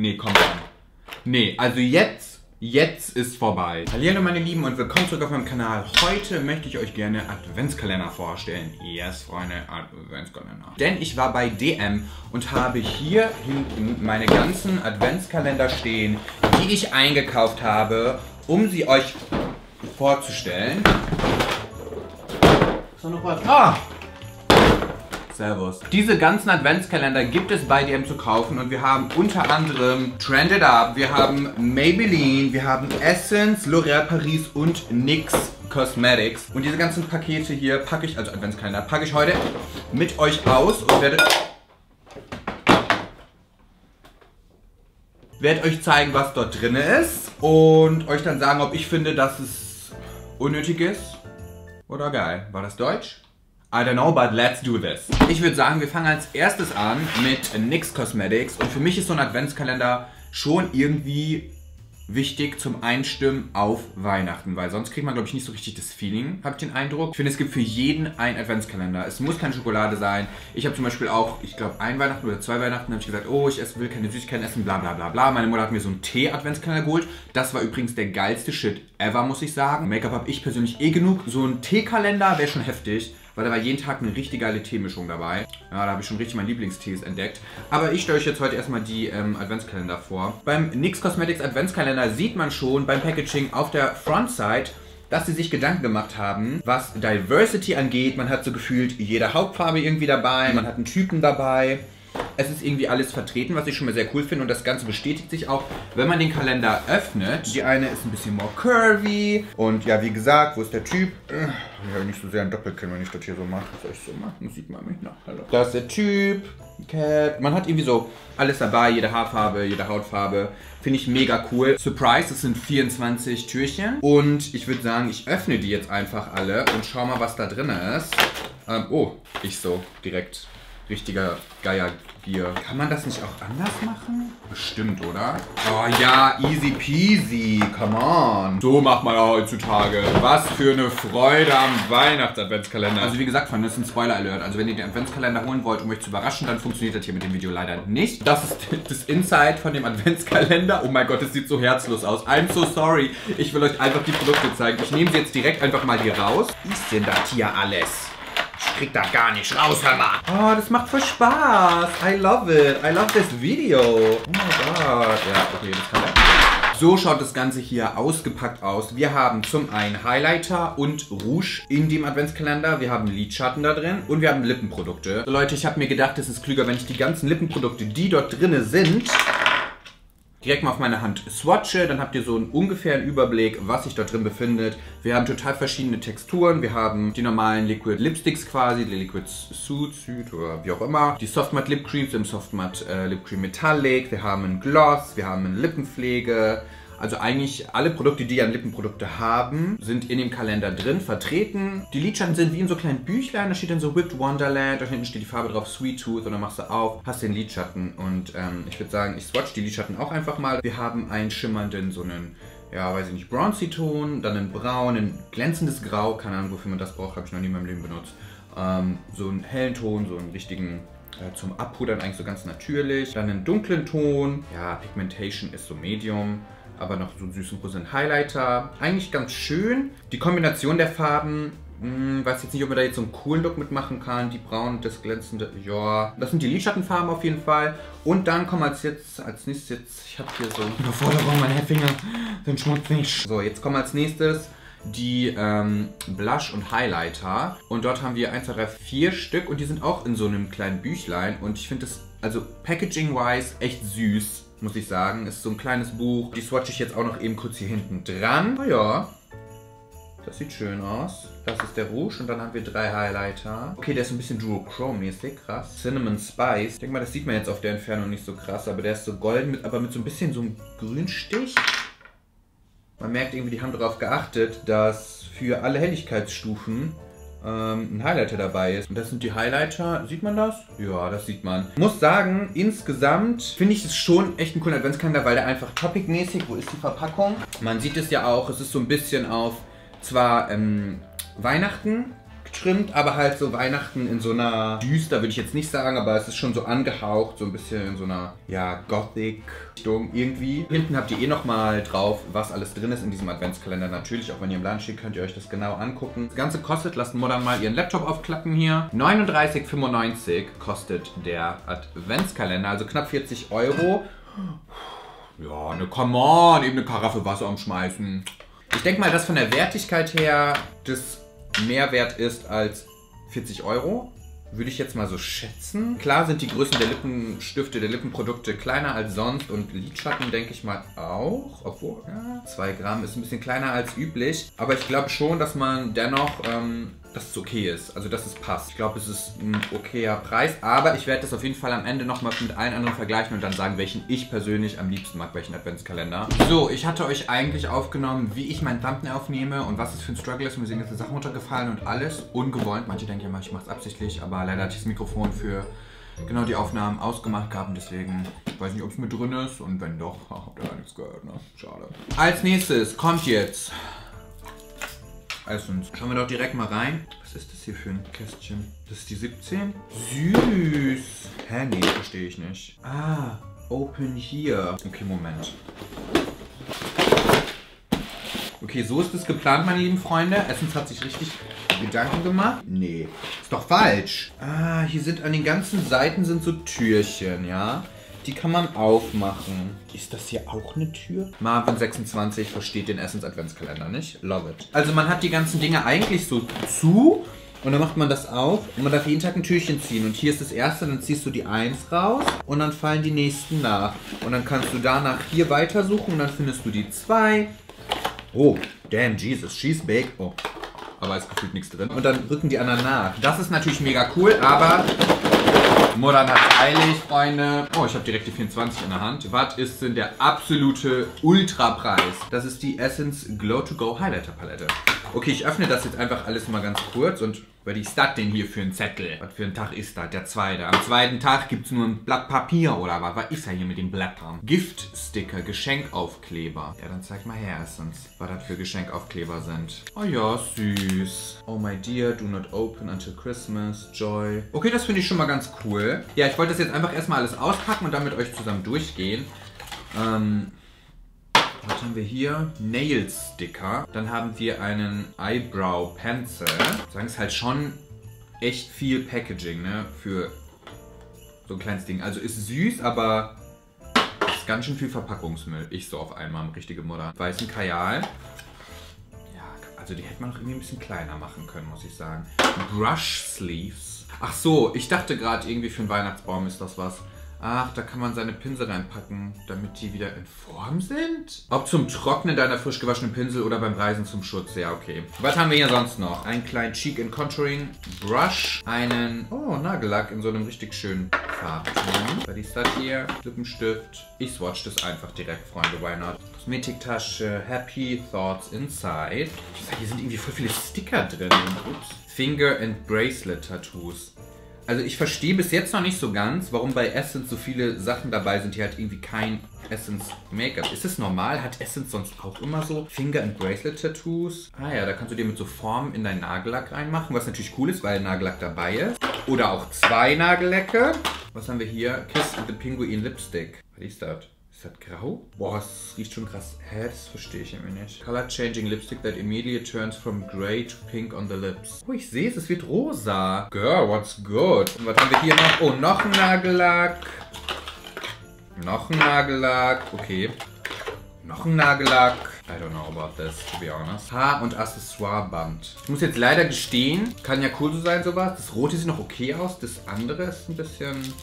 Nee, komm an. Nee, also jetzt, jetzt ist vorbei. Hallo meine Lieben und willkommen zurück auf meinem Kanal. Heute möchte ich euch gerne Adventskalender vorstellen. Yes, Freunde, Adventskalender. Denn ich war bei DM und habe hier hinten meine ganzen Adventskalender stehen, die ich eingekauft habe, um sie euch vorzustellen. Ist da noch was? Ah! Servus. Diese ganzen Adventskalender gibt es bei DM zu kaufen und wir haben unter anderem Trended Up, wir haben Maybelline, wir haben Essence, L'Oréal Paris und NYX Cosmetics. Und diese ganzen Pakete hier packe ich, also Adventskalender, packe ich heute mit euch aus und werde werde euch zeigen, was dort drin ist und euch dann sagen, ob ich finde, dass es unnötig ist oder geil. War das Deutsch? I don't know, but let's do this. Ich würde sagen, wir fangen als erstes an mit NYX Cosmetics und für mich ist so ein Adventskalender schon irgendwie wichtig zum Einstimmen auf Weihnachten, weil sonst kriegt man, glaube ich, nicht so richtig das Feeling, habe ich den Eindruck. Ich finde, es gibt für jeden einen Adventskalender. Es muss keine Schokolade sein. Ich habe zum Beispiel auch, ich glaube, ein Weihnachten oder zwei Weihnachten habe ich gesagt, oh, ich will keine Süßigkeiten essen, bla bla bla bla. Meine Mutter hat mir so einen Tee-Adventskalender geholt. Das war übrigens der geilste Shit ever, muss ich sagen. Make-up habe ich persönlich eh genug. So ein Teekalender wäre schon heftig weil da war jeden Tag eine richtig geile Teemischung dabei. Ja, da habe ich schon richtig meine Lieblingstees entdeckt. Aber ich stelle euch jetzt heute erstmal die ähm, Adventskalender vor. Beim NYX Cosmetics Adventskalender sieht man schon beim Packaging auf der Frontside, dass sie sich Gedanken gemacht haben, was Diversity angeht. Man hat so gefühlt jede Hauptfarbe irgendwie dabei, man hat einen Typen dabei. Es ist irgendwie alles vertreten, was ich schon mal sehr cool finde und das Ganze bestätigt sich auch, wenn man den Kalender öffnet. Die eine ist ein bisschen more curvy und ja, wie gesagt, wo ist der Typ? Äh, ja, nicht so sehr ein Doppelkinn, wenn ich das hier so mache. Soll ich so machen? Sieht man mich noch. Hallo. Da ist der Typ. Cat. Man hat irgendwie so alles dabei, jede Haarfarbe, jede Hautfarbe. Finde ich mega cool. Surprise, es sind 24 Türchen. Und ich würde sagen, ich öffne die jetzt einfach alle und schau mal, was da drin ist. Ähm, oh, ich so direkt richtiger Geiergier. Kann man das nicht auch anders machen? Bestimmt, oder? Oh ja, easy peasy. Come on. So macht man ja heutzutage. Was für eine Freude am Weihnachts-Adventskalender. Also wie gesagt, Freunde, das ist ein Spoiler-Alert. Also wenn ihr den Adventskalender holen wollt, um euch zu überraschen, dann funktioniert das hier mit dem Video leider nicht. Das ist das Inside von dem Adventskalender. Oh mein Gott, es sieht so herzlos aus. I'm so sorry. Ich will euch einfach die Produkte zeigen. Ich nehme sie jetzt direkt einfach mal hier raus. Wie ist denn das hier alles? Ich krieg da gar nicht raus, hör mal. Oh, das macht voll Spaß. I love it. I love this video. Oh mein Gott. Ja, okay, das kann er. So schaut das Ganze hier ausgepackt aus. Wir haben zum einen Highlighter und Rouge in dem Adventskalender. Wir haben Lidschatten da drin und wir haben Lippenprodukte. So, Leute, ich habe mir gedacht, es ist klüger, wenn ich die ganzen Lippenprodukte, die dort drin sind, direkt mal auf meine Hand swatche, dann habt ihr so einen ungefähren Überblick, was sich dort drin befindet. Wir haben total verschiedene Texturen. Wir haben die normalen Liquid Lipsticks quasi, die Liquid Suit, Suit oder wie auch immer. Die Soft Matte Lip Creams im Soft Matte äh, Lip Cream Metallic. Wir haben einen Gloss, wir haben eine Lippenpflege. Also eigentlich alle Produkte, die ja Lippenprodukte haben, sind in dem Kalender drin, vertreten. Die Lidschatten sind wie in so kleinen Büchlein, da steht dann so Whipped Wonderland, da hinten steht die Farbe drauf, Sweet Tooth und dann machst du auf, hast den Lidschatten und ähm, ich würde sagen, ich swatch die Lidschatten auch einfach mal. Wir haben einen schimmernden, so einen ja, weiß ich nicht, Bronzy-Ton, dann einen Braun, ein glänzendes Grau, keine Ahnung, wofür man das braucht, habe ich noch nie in meinem Leben benutzt. Ähm, so einen hellen Ton, so einen richtigen äh, zum Abpudern eigentlich so ganz natürlich. Dann einen dunklen Ton, ja, Pigmentation ist so Medium aber noch so einen süßen rosen Highlighter. Eigentlich ganz schön. Die Kombination der Farben, hm, weiß jetzt nicht, ob man da jetzt so einen coolen Look mitmachen kann. Die braun das glänzende, ja. Das sind die Lidschattenfarben auf jeden Fall. Und dann kommen als jetzt, als nächstes jetzt, ich habe hier so eine Überforderung, meine Finger sind schmutzig. So, jetzt kommen als nächstes die ähm, Blush und Highlighter. Und dort haben wir 1, 2, 3, 4 Stück und die sind auch in so einem kleinen Büchlein. Und ich finde das, also packaging-wise, echt süß muss ich sagen. Ist so ein kleines Buch. Die swatche ich jetzt auch noch eben kurz hier hinten dran. Oh ja, das sieht schön aus. Das ist der Rouge und dann haben wir drei Highlighter. Okay, der ist ein bisschen Duochrome-mäßig, krass. Cinnamon Spice. Ich denke mal, das sieht man jetzt auf der Entfernung nicht so krass, aber der ist so golden, mit, aber mit so ein bisschen so einem Grünstich. Man merkt irgendwie, die haben darauf geachtet, dass für alle Helligkeitsstufen ähm, ein Highlighter dabei ist. Und das sind die Highlighter. Sieht man das? Ja, das sieht man. Muss sagen, insgesamt finde ich es schon echt ein cooler Adventskalender, weil der einfach topic-mäßig, wo ist die Verpackung? Man sieht es ja auch, es ist so ein bisschen auf zwar ähm, Weihnachten getrimmt, aber halt so Weihnachten in so einer düster, würde ich jetzt nicht sagen, aber es ist schon so angehaucht, so ein bisschen in so einer, ja, Gothic-Richtung irgendwie. Hinten habt ihr eh nochmal drauf, was alles drin ist in diesem Adventskalender. Natürlich, auch wenn ihr im Laden steht, könnt ihr euch das genau angucken. Das Ganze kostet, lasst Mutter mal ihren Laptop aufklappen hier, 39,95 kostet der Adventskalender, also knapp 40 Euro. Ja, ne, come on, eben eine Karaffe Wasser umschmeißen. Ich denke mal, dass von der Wertigkeit her das mehr wert ist als 40 Euro. Würde ich jetzt mal so schätzen. Klar sind die Größen der Lippenstifte, der Lippenprodukte kleiner als sonst und Lidschatten denke ich mal auch. Obwohl, ja, 2 Gramm ist ein bisschen kleiner als üblich. Aber ich glaube schon, dass man dennoch ähm, dass es okay ist. Also, dass es passt. Ich glaube, es ist ein okayer Preis. Aber ich werde das auf jeden Fall am Ende nochmal mit allen anderen vergleichen und dann sagen, welchen ich persönlich am liebsten mag, welchen Adventskalender. So, ich hatte euch eigentlich aufgenommen, wie ich mein Thumbnail aufnehme und was es für ein Struggle ist. Mir sind jetzt Sachen runtergefallen und alles ungewollt. Manche denken ja mal, ich mache es absichtlich, aber leider hatte ich das Mikrofon für genau die Aufnahmen ausgemacht gehabt und deswegen ich weiß nicht, ob es mit drin ist und wenn doch, habt ihr ja nichts gehört, ne? Schade. Als nächstes kommt jetzt Essens. Schauen wir doch direkt mal rein. Was ist das hier für ein Kästchen? Das ist die 17? Süß. Hä, nee, verstehe ich nicht. Ah, open here. Okay, Moment. Okay, so ist es geplant, meine lieben Freunde. Essens hat sich richtig Gedanken gemacht. Nee, ist doch falsch. Ah, hier sind an den ganzen Seiten sind so Türchen, ja. Die kann man aufmachen. Ist das hier auch eine Tür? Marvin 26 versteht den Essence Adventskalender nicht. Love it. Also man hat die ganzen Dinge eigentlich so zu und dann macht man das auf und man darf jeden Tag ein Türchen ziehen. Und hier ist das erste, dann ziehst du die 1 raus und dann fallen die nächsten nach. Und dann kannst du danach hier weitersuchen und dann findest du die 2. Oh, damn Jesus, she's big. Oh, aber ist gefühlt nichts drin. Und dann rücken die anderen nach. Das ist natürlich mega cool, aber Modern hat eilig, Freunde. Oh, ich habe direkt die 24 in der Hand. Was ist denn der absolute Ultrapreis? Das ist die Essence Glow to Go Highlighter Palette. Okay, ich öffne das jetzt einfach alles mal ganz kurz und weil ist das denn hier für ein Zettel? Was für ein Tag ist das? Der zweite. Am zweiten Tag gibt es nur ein Blatt Papier oder was? Was ist da hier mit den Blättern? Giftsticker, Geschenkaufkleber. Ja, dann zeig mal her, Essence, was das für Geschenkaufkleber sind. Oh ja, süß. Oh my dear, do not open until Christmas. Joy. Okay, das finde ich schon mal ganz cool. Ja, ich wollte das jetzt einfach erstmal alles auspacken und dann mit euch zusammen durchgehen. Ähm, was haben wir hier? Nail Sticker. Dann haben wir einen Eyebrow Pencil. Sagen, ist halt schon echt viel Packaging, ne? Für so ein kleines Ding. Also ist süß, aber ist ganz schön viel Verpackungsmüll. Ich so auf einmal, richtige Mutter. Weißen Kajal. Ja, also die hätte man noch irgendwie ein bisschen kleiner machen können, muss ich sagen. Brush Sleeves. Ach so, ich dachte gerade irgendwie für einen Weihnachtsbaum ist das was. Ach, da kann man seine Pinsel reinpacken, damit die wieder in Form sind? Ob zum Trocknen deiner frisch gewaschenen Pinsel oder beim Reisen zum Schutz. Ja, okay. Was haben wir hier sonst noch? Einen kleinen Cheek and Contouring Brush. Einen, oh, Nagellack in so einem richtig schönen Farbton. Was ist das hier? Lippenstift. Ich swatch das einfach direkt, Freunde. Why not? Kosmetiktasche. Happy Thoughts Inside. Ich sag, hier sind irgendwie voll viele Sticker drin. Ups. Finger and Bracelet Tattoos. Also ich verstehe bis jetzt noch nicht so ganz, warum bei Essence so viele Sachen dabei sind, die halt irgendwie kein Essence Make-up. Ist es normal? Hat Essence sonst auch immer so Finger- and Bracelet-Tattoos? Ah ja, da kannst du dir mit so Formen in deinen Nagellack reinmachen, was natürlich cool ist, weil Nagellack dabei ist. Oder auch zwei Nagellecke. Was haben wir hier? Kiss the Penguin Lipstick. Was ist das? Ist das grau? Boah, es riecht schon krass. Hä, das verstehe ich irgendwie nicht. Color Changing Lipstick that immediately turns from grey to pink on the lips. Oh, ich sehe es, es wird rosa. Girl, what's good? Und was haben wir hier noch? Oh, noch ein Nagellack. Noch ein Nagellack. Okay. Noch ein Nagellack. I don't know about this, to be honest. Haar- und Accessoireband. Ich muss jetzt leider gestehen, kann ja cool so sein, sowas. Das rote sieht noch okay aus, das andere ist ein bisschen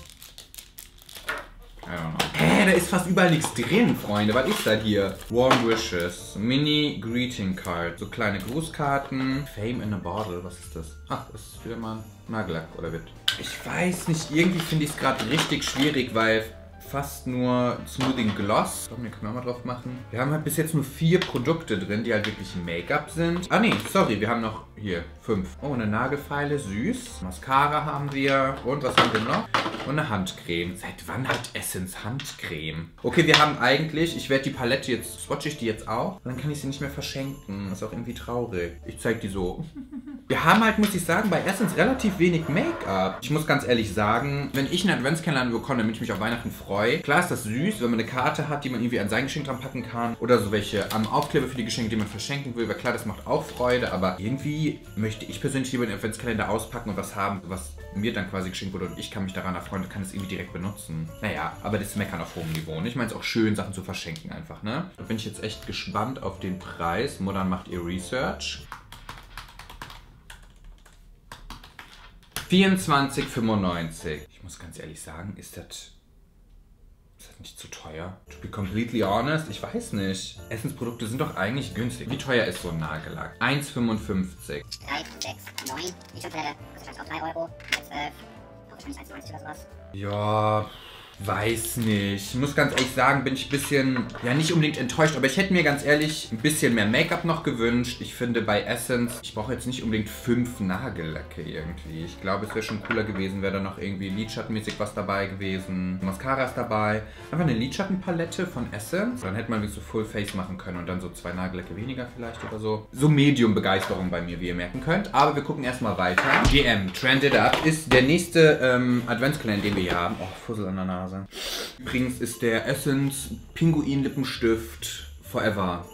Hä, da ist fast überall nichts drin, Freunde. Was ist das hier? Warm Wishes. Mini Greeting Card. So kleine Grußkarten. Fame in a Bottle. Was ist das? Ach, das ist wieder mal ein Nagellack oder wird. Ich weiß nicht. Irgendwie finde ich es gerade richtig schwierig, weil fast nur Smoothing Gloss. Komm, hier können wir mal drauf machen. Wir haben halt bis jetzt nur vier Produkte drin, die halt wirklich Make-up sind. Ah nee, sorry, wir haben noch hier fünf. Oh, eine Nagelfeile, süß. Mascara haben wir. Und was haben wir noch? Und eine Handcreme. Seit wann hat Essence Handcreme? Okay, wir haben eigentlich, ich werde die Palette jetzt, swatche ich die jetzt auch. Dann kann ich sie nicht mehr verschenken. Ist auch irgendwie traurig. Ich zeige die so. Wir haben halt, muss ich sagen, bei Essence relativ wenig Make-up. Ich muss ganz ehrlich sagen, wenn ich einen Adventskalender bekomme, damit ich mich auf Weihnachten freue, klar ist das süß, wenn man eine Karte hat, die man irgendwie an sein Geschenk dran packen kann oder so welche am Aufkleber für die Geschenke, die man verschenken will, weil klar, das macht auch Freude, aber irgendwie möchte ich persönlich lieber den Adventskalender auspacken und was haben, was mir dann quasi geschenkt wurde und ich kann mich daran erfreuen und kann es irgendwie direkt benutzen. Naja, aber das meckern auf hohem Niveau. Und ich meine es auch schön, Sachen zu verschenken einfach, ne? Da bin ich jetzt echt gespannt auf den Preis. Modern macht ihr Research. 24,95. Ich muss ganz ehrlich sagen, ist das. Das nicht zu teuer? To be completely honest, ich weiß nicht. Essensprodukte sind doch eigentlich günstig. Wie teuer ist so ein Nagellack? 1,55. 3, 6, 9. Die Schublade kostet wahrscheinlich auch 3 Euro. 12. Wahrscheinlich 1,90 oder sowas. Ja, Weiß nicht. Ich muss ganz ehrlich sagen, bin ich ein bisschen, ja nicht unbedingt enttäuscht, aber ich hätte mir ganz ehrlich ein bisschen mehr Make-up noch gewünscht. Ich finde bei Essence, ich brauche jetzt nicht unbedingt fünf Nagellacke irgendwie. Ich glaube, es wäre schon cooler gewesen, wäre da noch irgendwie Lidschattenmäßig was dabei gewesen. Mascaras dabei. Einfach eine Lidschattenpalette von Essence. Dann hätte man wirklich so Full Face machen können und dann so zwei Nagellacke weniger vielleicht oder so. So Medium-Begeisterung bei mir, wie ihr merken könnt. Aber wir gucken erstmal weiter. DM, Trended Up, ist der nächste ähm, Adventskalender, den wir hier haben. Oh, Fussel an der Nase. Nase. Übrigens ist der Essence Pinguin Lippenstift Forever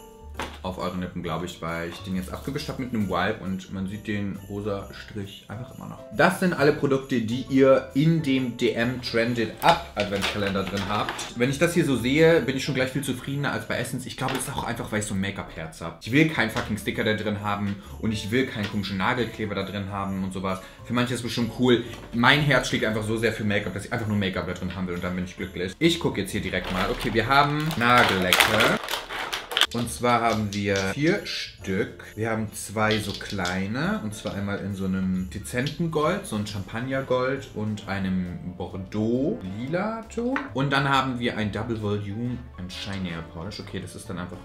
auf euren Lippen, glaube ich, weil ich den jetzt abgewischt habe mit einem Wipe und man sieht den rosa Strich einfach immer noch. Das sind alle Produkte, die ihr in dem DM Trended Up Adventskalender drin habt. Wenn ich das hier so sehe, bin ich schon gleich viel zufriedener als bei Essence. Ich glaube, das ist auch einfach, weil ich so ein Make-up-Herz habe. Ich will keinen fucking Sticker da drin haben und ich will keinen komischen Nagelkleber da drin haben und sowas. Für manche ist es bestimmt cool. Mein Herz schlägt einfach so sehr für Make-up, dass ich einfach nur Make-up da drin haben will und dann bin ich glücklich. Ich gucke jetzt hier direkt mal. Okay, wir haben Nagellecke. Und zwar haben wir vier Stück. Wir haben zwei so kleine. Und zwar einmal in so einem dezenten Gold, so ein Champagnergold und einem Bordeaux-Lila Ton. Und dann haben wir ein Double Volume and Shinier Polish. Okay, das ist dann einfach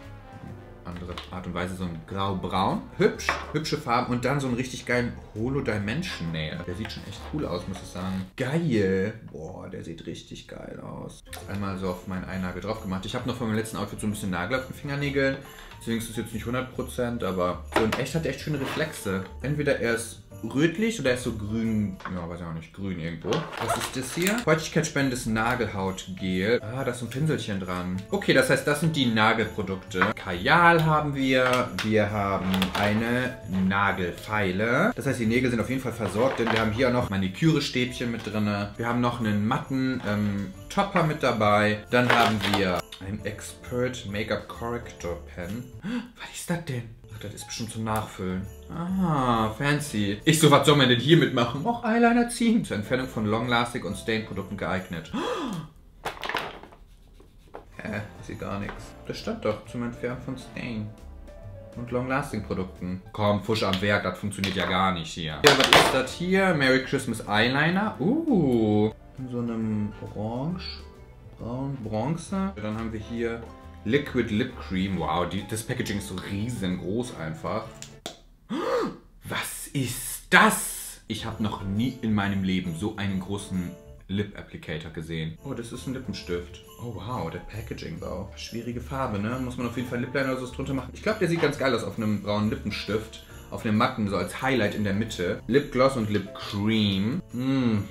andere Art und Weise so ein grau-braun. Hübsch, hübsche Farben und dann so einen richtig geilen Holo Dimension Nail. Der sieht schon echt cool aus, muss ich sagen. Geil. Boah, der sieht richtig geil aus. Einmal so auf meinen Einnagel drauf gemacht. Ich habe noch von meinem letzten Outfit so ein bisschen Nagel auf den Fingernägeln. Deswegen ist es jetzt nicht 100%, aber so in echt hat er echt schöne Reflexe. Entweder er ist rötlich oder ist so grün, ja, weiß ich auch nicht, grün irgendwo. Was ist das hier? Feuchtigkeitsspendendes Nagelhautgel. Ah, da ist ein Pinselchen dran. Okay, das heißt, das sind die Nagelprodukte. Kajal haben wir. Wir haben eine Nagelfeile. Das heißt, die Nägel sind auf jeden Fall versorgt, denn wir haben hier auch noch Maniküre-Stäbchen mit drin. Wir haben noch einen matten ähm, Topper mit dabei. Dann haben wir ein Expert Makeup Corrector Pen. Was ist das denn? Das ist bestimmt zum Nachfüllen. Ah, fancy. Ich so, was soll man denn hier mitmachen? Auch Eyeliner ziehen. Zur Entfernung von Long-Lasting und Stain-Produkten geeignet. Hä? Ich sehe gar nichts. Das stand doch zum Entfernen von Stain. Und Long-Lasting-Produkten. Komm, Fusch am Werk, das funktioniert ja gar nicht hier. Ja, was ist das hier? Merry Christmas Eyeliner. Uh. In so einem Orange, Braun, Bronze. Dann haben wir hier Liquid Lip Cream. Wow, die, das Packaging ist so riesengroß einfach. Was ist das? Ich habe noch nie in meinem Leben so einen großen Lip Applicator gesehen. Oh, das ist ein Lippenstift. Oh wow, der Packaging wow. Schwierige Farbe, ne? Muss man auf jeden Fall Lipliner oder so drunter machen. Ich glaube, der sieht ganz geil aus auf einem braunen Lippenstift. Auf einem matten, so als Highlight in der Mitte. Lip Gloss und Lip Cream. Mmh.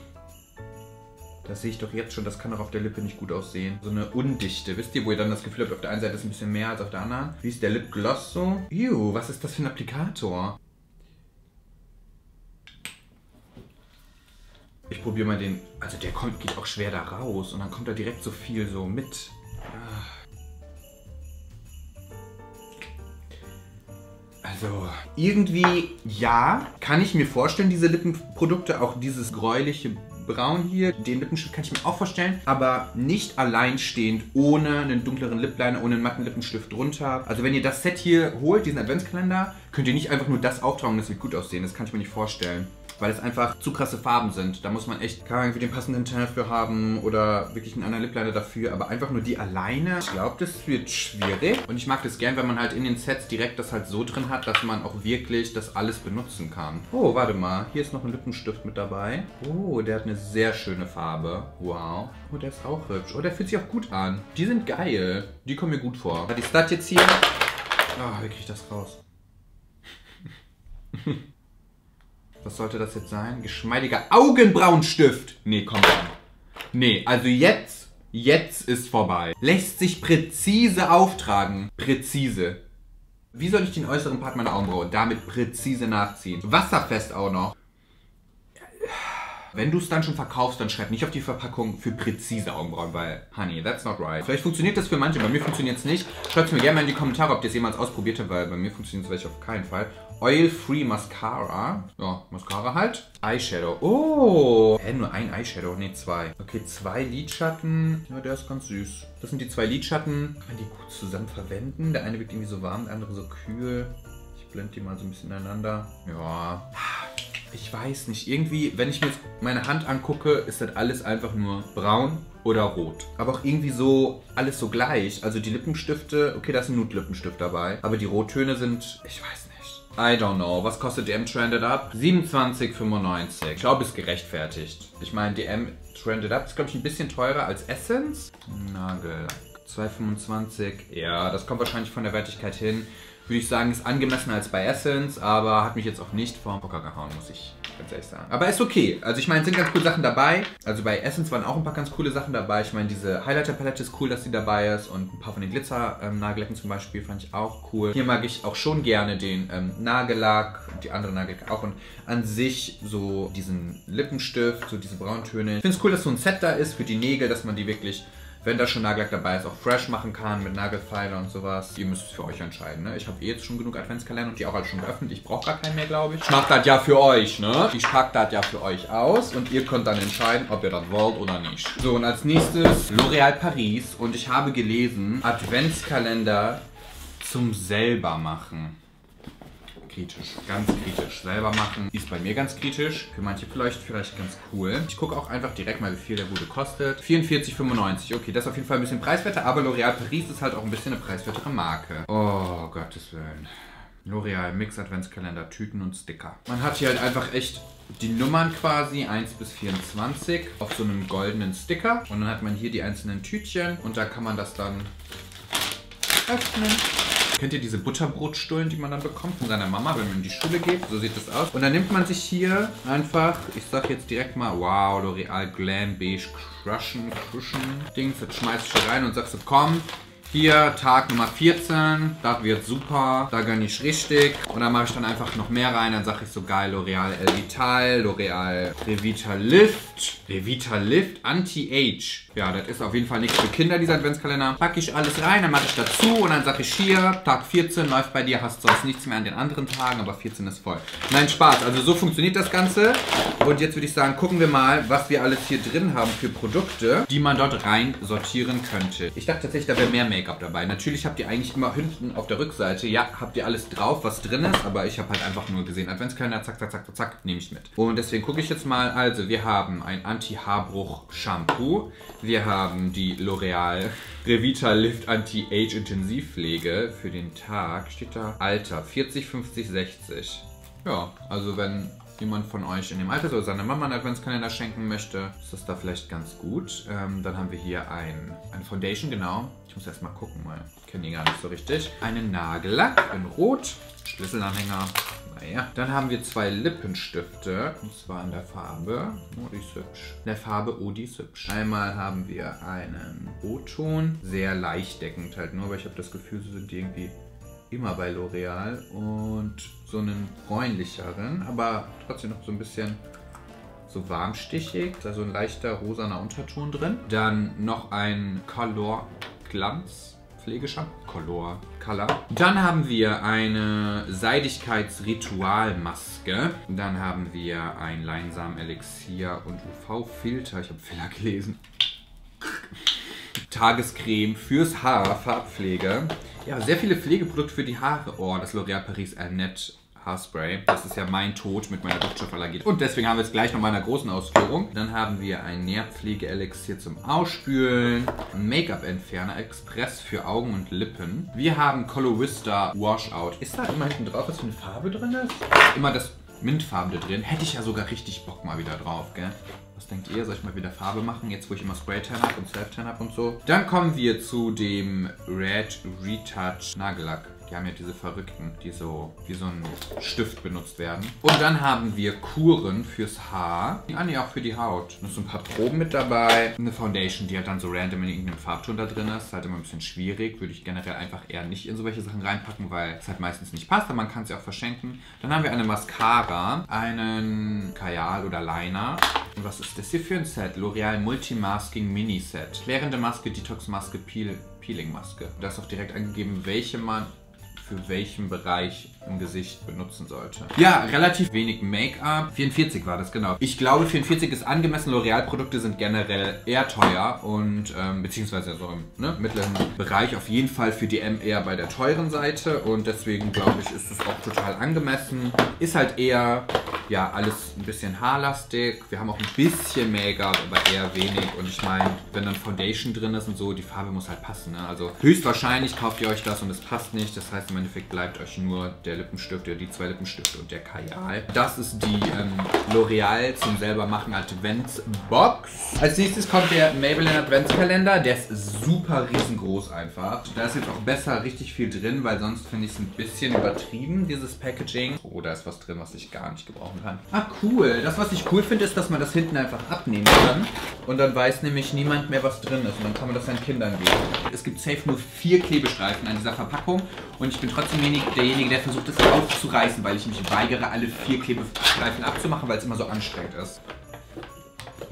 Das sehe ich doch jetzt schon, das kann doch auf der Lippe nicht gut aussehen. So eine Undichte. Wisst ihr, wo ihr dann das Gefühl habt, auf der einen Seite ist ein bisschen mehr als auf der anderen? Wie ist der Lipgloss so? Ew, was ist das für ein Applikator? Ich probiere mal den. Also der kommt, geht auch schwer da raus und dann kommt da direkt so viel so mit. Also, irgendwie ja, kann ich mir vorstellen, diese Lippenprodukte, auch dieses gräuliche Braun hier, den Lippenstift kann ich mir auch vorstellen, aber nicht alleinstehend, ohne einen dunkleren Lipliner, ohne einen matten Lippenstift drunter. Also wenn ihr das Set hier holt, diesen Adventskalender, könnt ihr nicht einfach nur das auftragen, das wird gut aussehen. Das kann ich mir nicht vorstellen weil es einfach zu krasse Farben sind. Da muss man echt irgendwie den passenden Teil für haben oder wirklich einen anderen Lipliner dafür. Aber einfach nur die alleine, ich glaube, das wird schwierig. Und ich mag das gern, wenn man halt in den Sets direkt das halt so drin hat, dass man auch wirklich das alles benutzen kann. Oh, warte mal. Hier ist noch ein Lippenstift mit dabei. Oh, der hat eine sehr schöne Farbe. Wow. Oh, der ist auch hübsch. Oh, der fühlt sich auch gut an. Die sind geil. Die kommen mir gut vor. Ist das jetzt hier? Ah, oh, wie kriege ich das raus? Was sollte das jetzt sein? Geschmeidiger Augenbrauenstift. Nee, komm schon. Nee, also jetzt, jetzt ist vorbei. Lässt sich präzise auftragen. Präzise. Wie soll ich den äußeren Part meiner Augenbraue damit präzise nachziehen? Wasserfest auch noch. Wenn du es dann schon verkaufst, dann schreib nicht auf die Verpackung für präzise Augenbrauen, weil, honey, that's not right. Vielleicht funktioniert das für manche, bei mir funktioniert es nicht. Schreibt es mir gerne mal in die Kommentare, ob ihr es jemals ausprobiert habt, weil bei mir funktioniert es auf keinen Fall. Oil-Free Mascara. Ja, Mascara halt. Eyeshadow. Oh! Hä, nur ein Eyeshadow? Ne, zwei. Okay, zwei Lidschatten. Ja, der ist ganz süß. Das sind die zwei Lidschatten. Kann die gut zusammen verwenden. Der eine wirkt irgendwie so warm, der andere so kühl. Ich blende die mal so ein bisschen ineinander. Ja. Ich weiß nicht. Irgendwie, wenn ich mir jetzt meine Hand angucke, ist das alles einfach nur braun oder rot. Aber auch irgendwie so alles so gleich. Also die Lippenstifte, okay, da ist ein Nude-Lippenstift dabei. Aber die Rottöne sind, ich weiß nicht. I don't know. Was kostet DM Trended Up? 27,95. Ich glaube, ist gerechtfertigt. Ich meine, DM Trended Up ist, glaube ich, ein bisschen teurer als Essence. Nagel. 2,25. Ja, das kommt wahrscheinlich von der Wertigkeit hin würde ich sagen, ist angemessener als bei Essence, aber hat mich jetzt auch nicht vom Hocker gehauen, muss ich ganz ehrlich sagen. Aber ist okay. Also ich meine, es sind ganz coole Sachen dabei. Also bei Essence waren auch ein paar ganz coole Sachen dabei. Ich meine, diese Highlighter-Palette ist cool, dass sie dabei ist und ein paar von den Glitzer-Nagellacken zum Beispiel fand ich auch cool. Hier mag ich auch schon gerne den ähm, Nagellack und die anderen Nagellack auch und an sich so diesen Lippenstift, so diese Brauntöne. Ich finde es cool, dass so ein Set da ist für die Nägel, dass man die wirklich wenn da schon Nagellack dabei ist, auch fresh machen kann mit Nagelpfeiler und sowas. Ihr müsst es für euch entscheiden. Ne? Ich habe eh jetzt schon genug Adventskalender und die auch alle schon geöffnet. Ich brauche gar keinen mehr, glaube ich. Ich mache das ja für euch, ne? Ich packe das ja für euch aus und ihr könnt dann entscheiden, ob ihr das wollt oder nicht. So, und als nächstes L'Oreal Paris und ich habe gelesen, Adventskalender zum selber machen kritisch. Ganz kritisch. Selber machen ist bei mir ganz kritisch. Für manche vielleicht vielleicht ganz cool. Ich gucke auch einfach direkt mal, wie viel der gute kostet. 44,95. Okay, das ist auf jeden Fall ein bisschen preiswerter, aber L'Oreal Paris ist halt auch ein bisschen eine preiswertere Marke. Oh, Gottes Willen. L'Oreal Mix Adventskalender, Tüten und Sticker. Man hat hier halt einfach echt die Nummern quasi 1 bis 24 auf so einem goldenen Sticker. Und dann hat man hier die einzelnen Tütchen und da kann man das dann öffnen. Kennt ihr diese Butterbrotstullen, die man dann bekommt von seiner Mama, wenn man in die Schule geht? So sieht das aus. Und dann nimmt man sich hier einfach, ich sag jetzt direkt mal, wow, L'Oreal Glam Beige Crushen, Crushen Dings. Jetzt schmeißt du rein und sagst so, komm, hier, Tag Nummer 14, das wird super, da gönne ich richtig. Und dann mache ich dann einfach noch mehr rein, dann sage ich so geil, L'Oreal El Vital, L'Oreal Revita Lift, Revita Lift Anti-Age. Ja, das ist auf jeden Fall nichts für Kinder, dieser Adventskalender. Packe ich alles rein, dann mache ich dazu und dann sage ich hier, Tag 14 läuft bei dir, hast sonst nichts mehr an den anderen Tagen, aber 14 ist voll. Nein, Spaß, also so funktioniert das Ganze. Und jetzt würde ich sagen, gucken wir mal, was wir alles hier drin haben für Produkte, die man dort rein sortieren könnte. Ich dachte tatsächlich, da wäre mehr Make-up dabei. Natürlich habt ihr eigentlich immer hinten auf der Rückseite, ja, habt ihr alles drauf, was drin ist, aber ich habe halt einfach nur gesehen, Adventskalender, zack, zack, zack, zack, zack, nehme ich mit. Und deswegen gucke ich jetzt mal, also wir haben ein Anti-Haarbruch-Shampoo, wir haben die L'Oreal Revita Lift Anti-Age Intensivpflege für den Tag, steht da Alter, 40, 50, 60. Ja, also wenn jemand von euch in dem Alter oder seiner Mama einen Adventskalender schenken möchte, ist das da vielleicht ganz gut. Ähm, dann haben wir hier ein, eine Foundation, genau. Ich muss erst mal gucken, weil ich kenne die gar nicht so richtig. Einen Nagellack in Rot, Schlüsselanhänger. Naja. Dann haben wir zwei Lippenstifte, und zwar in der Farbe, oh, die ist hübsch. In der Farbe, oh, die hübsch. Einmal haben wir einen O-Ton, sehr leicht deckend halt nur, aber ich habe das Gefühl, sie sind irgendwie immer bei L'Oreal und so einen bräunlicheren, aber trotzdem noch so ein bisschen so warmstichig, da so ein leichter rosaner Unterton drin. Dann noch ein Color Glanz Pflegeschampoo, Color, Color. Dann haben wir eine Seidigkeitsritualmaske. Dann haben wir ein Leinsamen-Elixier und UV-Filter. Ich habe Fehler gelesen. Tagescreme fürs Haar, Farbpflege. Ja, sehr viele Pflegeprodukte für die Haare. Oh, das L'Oréal Paris Annette Haarspray. Das ist ja mein Tod mit meiner Duftstoffallergie. Und deswegen haben wir es gleich noch mal in einer großen Ausführung. Dann haben wir ein Nährpflege-Elixier zum Ausspülen. Make-up-Entferner Express für Augen und Lippen. Wir haben Colourista Washout. Ist da immer hinten drauf, was für eine Farbe drin ist? Immer das Mintfarbene drin. Hätte ich ja sogar richtig Bock mal wieder drauf, gell? Was denkt ihr? Soll ich mal wieder Farbe machen? Jetzt, wo ich immer Spray-Tan habe und Self-Tan habe und so. Dann kommen wir zu dem Red Retouch Nagellack. Die haben ja diese verrückten, die so wie so ein Stift benutzt werden. Und dann haben wir Kuren fürs Haar. Ah nee, auch für die Haut. Noch so ein paar Proben mit dabei. Eine Foundation, die halt dann so random in irgendeinem Farbton da drin ist. Ist halt immer ein bisschen schwierig. Würde ich generell einfach eher nicht in so welche Sachen reinpacken, weil es halt meistens nicht passt. Aber man kann sie auch verschenken. Dann haben wir eine Mascara, einen Kajal oder Liner. Und was ist das hier für ein Set? L'Oreal Multimasking Mini Set. Klärende Maske, Detox Maske, Peel Peeling Maske. Da ist auch direkt angegeben, welche man für welchen Bereich im Gesicht benutzen sollte. Ja, relativ wenig Make-up. 44 war das, genau. Ich glaube, 44 ist angemessen. L'Oreal-Produkte sind generell eher teuer und ähm, beziehungsweise so im ne, mittleren Bereich auf jeden Fall für die M eher bei der teuren Seite und deswegen glaube ich, ist es auch total angemessen. Ist halt eher ja, alles ein bisschen haarlastig. Wir haben auch ein bisschen Make-up, aber eher wenig. Und ich meine, wenn dann Foundation drin ist und so, die Farbe muss halt passen. Ne? Also höchstwahrscheinlich kauft ihr euch das und es passt nicht. Das heißt, im Endeffekt bleibt euch nur der Lippenstift oder die zwei Lippenstifte und der Kajal. Das ist die ähm, L'Oreal zum selber machen Adventsbox. Als nächstes kommt der Maybelline Adventskalender. Der ist super riesengroß einfach. Da ist jetzt auch besser richtig viel drin, weil sonst finde ich es ein bisschen übertrieben, dieses Packaging. Oh, da ist was drin, was ich gar nicht gebrauchen kann. Ah, cool. Das, was ich cool finde, ist, dass man das hinten einfach abnehmen kann. Und dann weiß nämlich niemand mehr, was drin ist. Und dann kann man das seinen Kindern geben. Es gibt safe nur vier Klebestreifen an dieser Verpackung. Und ich bin trotzdem derjenige, der versucht, das aufzureißen, weil ich mich weigere, alle vier Klebestreifen abzumachen, weil es immer so anstrengend ist.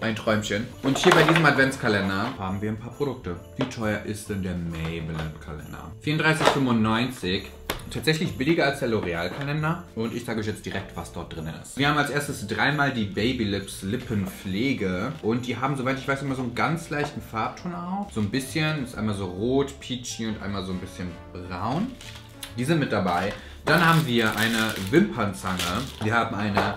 Ein Träumchen. Und hier bei diesem Adventskalender haben wir ein paar Produkte. Wie teuer ist denn der Maybelline-Kalender? 34,95 tatsächlich billiger als der L'Oreal-Kalender. Und ich sage euch jetzt direkt, was dort drin ist. Wir haben als erstes dreimal die Baby Lips Lippenpflege. Und die haben, soweit ich weiß, immer so einen ganz leichten Farbton auch. So ein bisschen, ist einmal so rot, peachy und einmal so ein bisschen braun. Die sind mit dabei. Dann haben wir eine Wimpernzange. Wir haben eine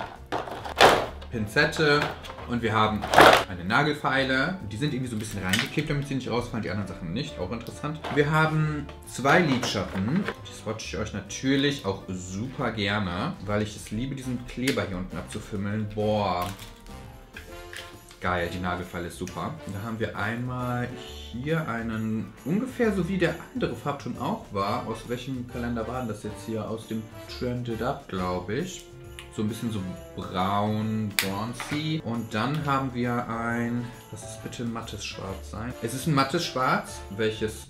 Pinzette und wir haben eine Nagelfeile. Die sind irgendwie so ein bisschen reingeklebt, damit sie nicht rausfallen. Die anderen Sachen nicht. Auch interessant. Wir haben zwei Lidschatten. Die swatche ich euch natürlich auch super gerne, weil ich es liebe, diesen Kleber hier unten abzufimmeln. Boah. Geil, die Nagelfeile ist super. Da haben wir einmal hier einen, ungefähr so wie der andere Farbton auch war. Aus welchem Kalender war das jetzt hier? Aus dem Trended Up, glaube ich so ein bisschen so braun, bronzy. Und dann haben wir ein, das ist bitte mattes Schwarz sein. Es ist ein mattes Schwarz, welches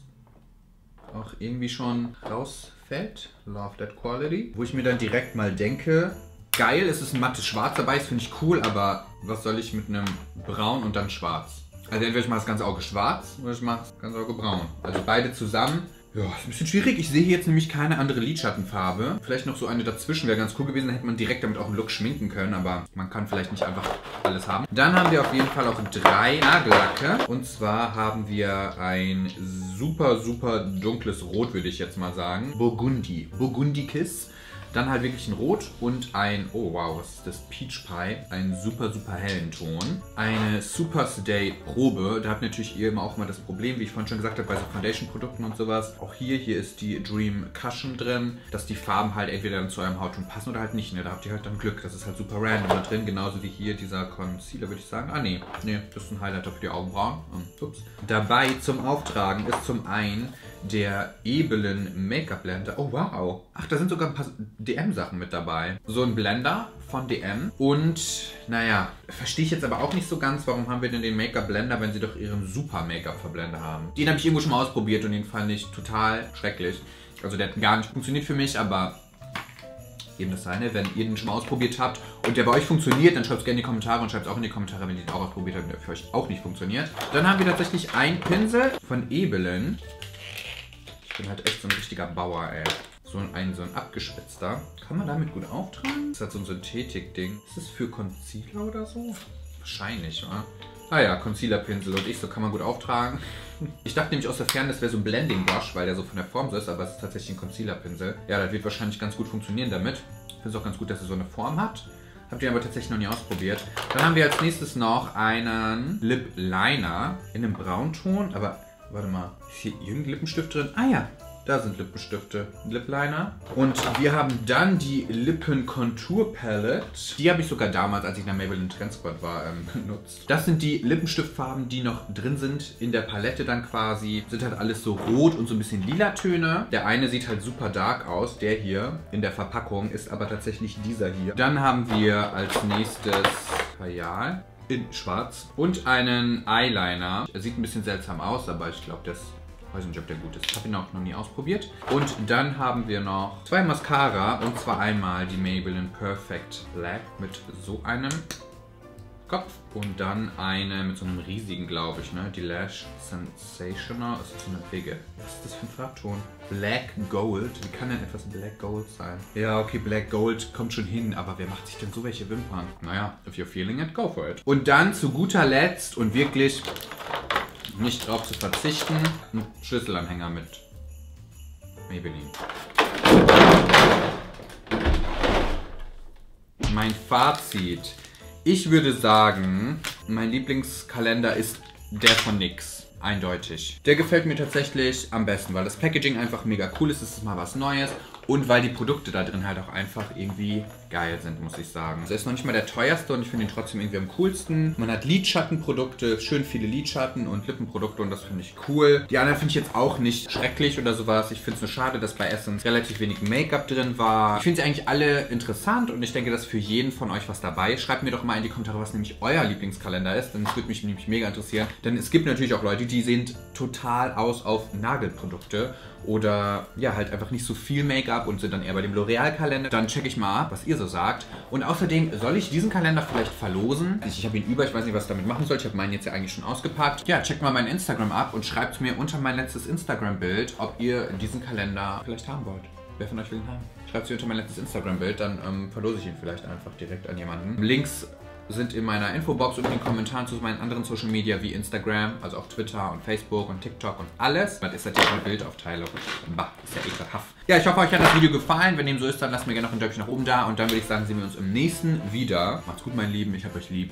auch irgendwie schon rausfällt. Love that quality. Wo ich mir dann direkt mal denke, geil, es ist ein mattes Schwarz dabei, das finde ich cool, aber was soll ich mit einem braun und dann schwarz? Also entweder ich mache das ganze Auge schwarz oder ich mache das ganze Auge braun. Also beide zusammen ja, ist ein bisschen schwierig. Ich sehe hier jetzt nämlich keine andere Lidschattenfarbe. Vielleicht noch so eine dazwischen wäre ganz cool gewesen. Dann hätte man direkt damit auch einen Look schminken können. Aber man kann vielleicht nicht einfach alles haben. Dann haben wir auf jeden Fall auch drei Nagellacke. Und zwar haben wir ein super, super dunkles Rot, würde ich jetzt mal sagen. Burgundi. Burgundi Kiss. Dann halt wirklich ein Rot und ein, oh wow, was ist das? Peach Pie. Einen super, super hellen Ton. Eine Super Stay Probe. Da habt natürlich ihr immer auch mal das Problem, wie ich vorhin schon gesagt habe, bei so Foundation-Produkten und sowas. Auch hier, hier ist die Dream Cushion drin, dass die Farben halt entweder dann zu eurem Hautton passen oder halt nicht. Ne? Da habt ihr halt dann Glück. Das ist halt super random da drin. Genauso wie hier dieser Concealer, würde ich sagen. Ah, nee. Nee, das ist ein Highlighter für die Augenbrauen. Hm, ups. Dabei zum Auftragen ist zum einen der Ebelen Make-up Blender. Oh wow. Ach, da sind sogar ein paar DM-Sachen mit dabei. So ein Blender von DM. Und naja, verstehe ich jetzt aber auch nicht so ganz, warum haben wir denn den Make-up Blender, wenn sie doch ihren Super Make-up-Verblender haben. Den habe ich irgendwo schon mal ausprobiert und den fand ich total schrecklich. Also der hat gar nicht funktioniert für mich, aber eben das seine. Wenn ihr den schon mal ausprobiert habt und der bei euch funktioniert, dann schreibt es gerne in die Kommentare und schreibt es auch in die Kommentare, wenn ihr den auch ausprobiert habt und der für euch auch nicht funktioniert. Dann haben wir tatsächlich einen Pinsel von Ebelen bin halt echt so ein richtiger Bauer, ey. So ein, so ein abgespitzter. Kann man damit gut auftragen? Das ist halt so ein Synthetik-Ding. Ist das für Concealer oder so? Wahrscheinlich, wa? Ah ja, Concealer-Pinsel und ich, so kann man gut auftragen. Ich dachte nämlich aus der Ferne, das wäre so ein Blending-Brush, weil der so von der Form so ist, aber es ist tatsächlich ein Concealer-Pinsel. Ja, das wird wahrscheinlich ganz gut funktionieren damit. Ich finde es auch ganz gut, dass er so eine Form hat. Habt ihr aber tatsächlich noch nie ausprobiert. Dann haben wir als nächstes noch einen Lip Liner in einem Braunton, aber warte mal, ist hier irgendein Lippenstift drin? Ah ja, Da sind Lippenstifte, Lip Liner. Und wir haben dann die Lippen Contour Palette. Die habe ich sogar damals, als ich der Maybelline Trendsquad war, ähm, benutzt. Das sind die Lippenstiftfarben, die noch drin sind in der Palette dann quasi. Sind halt alles so rot und so ein bisschen lila Töne. Der eine sieht halt super dark aus. Der hier in der Verpackung ist aber tatsächlich dieser hier. Dann haben wir als nächstes Kajal in schwarz und einen Eyeliner. Er sieht ein bisschen seltsam aus, aber ich glaube, das weiß nicht, ob der gut ist. Ich habe ihn auch noch nie ausprobiert. Und dann haben wir noch zwei Mascara und zwar einmal die Maybelline Perfect Black mit so einem Kopf und dann eine mit so einem riesigen, glaube ich, ne? Die Lash Sensational. Das ist so eine Wege. Was ist das für ein Farbton? Black Gold. Wie kann denn etwas Black Gold sein? Ja, okay, Black Gold kommt schon hin, aber wer macht sich denn so welche Wimpern? Naja, if you're feeling it, go for it. Und dann zu guter Letzt und wirklich nicht drauf zu verzichten, ein Schlüsselanhänger mit Maybelline. Mein Fazit. Ich würde sagen, mein Lieblingskalender ist der von NYX. Eindeutig. Der gefällt mir tatsächlich am besten, weil das Packaging einfach mega cool ist. Es ist mal was Neues. Und weil die Produkte da drin halt auch einfach irgendwie geil sind, muss ich sagen. Also er ist noch nicht mal der teuerste und ich finde ihn trotzdem irgendwie am coolsten. Man hat Lidschattenprodukte, schön viele Lidschatten und Lippenprodukte und das finde ich cool. Die anderen finde ich jetzt auch nicht schrecklich oder sowas. Ich finde es nur schade, dass bei Essence relativ wenig Make-up drin war. Ich finde sie eigentlich alle interessant und ich denke, dass für jeden von euch was dabei. Schreibt mir doch mal in die Kommentare, was nämlich euer Lieblingskalender ist, denn es würde mich nämlich mega interessieren. Denn es gibt natürlich auch Leute, die sehen total aus auf Nagelprodukte oder ja, halt einfach nicht so viel Make-up und sind dann eher bei dem L'Oreal-Kalender. Dann checke ich mal ab, was ihr so sagt. Und außerdem soll ich diesen Kalender vielleicht verlosen. Ich, ich habe ihn über, ich weiß nicht, was ich damit machen soll. Ich habe meinen jetzt ja eigentlich schon ausgepackt. Ja, checkt mal mein Instagram ab und schreibt mir unter mein letztes Instagram-Bild, ob ihr diesen Kalender vielleicht haben wollt. Wer von euch will ihn haben? Schreibt sie unter mein letztes Instagram-Bild, dann ähm, verlose ich ihn vielleicht einfach direkt an jemanden. Links sind in meiner Infobox und in den Kommentaren zu meinen anderen Social Media wie Instagram, also auch Twitter und Facebook und TikTok und alles. Das ist natürlich eine Bildaufteilung. Bah, ist ja ekelhaft. Ja, ich hoffe, euch hat das Video gefallen. Wenn dem so ist, dann lasst mir gerne noch ein Däumchen nach oben da. Und dann würde ich sagen, sehen wir uns im nächsten wieder. Macht's gut, mein Lieben. Ich hab euch lieb.